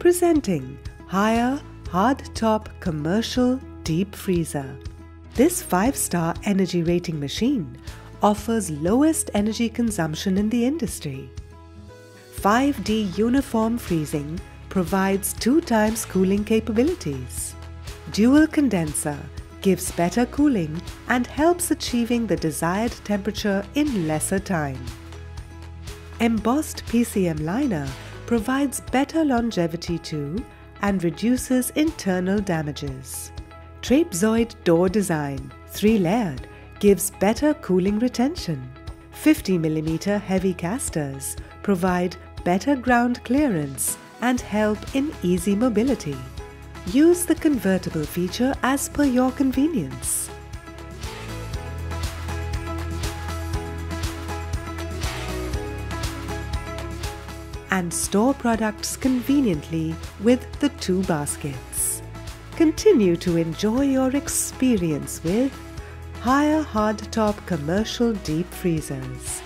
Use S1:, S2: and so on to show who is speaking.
S1: Presenting Haier Hardtop Commercial Deep Freezer. This 5-star energy rating machine offers lowest energy consumption in the industry. 5D uniform freezing provides two times cooling capabilities. Dual condenser gives better cooling and helps achieving the desired temperature in lesser time. Embossed PCM liner provides better longevity too and reduces internal damages. Trapezoid door design, 3-layered, gives better cooling retention. 50mm heavy casters provide better ground clearance and help in easy mobility. Use the convertible feature as per your convenience. And store products conveniently with the two baskets. Continue to enjoy your experience with Haier hardtop commercial deep freezers.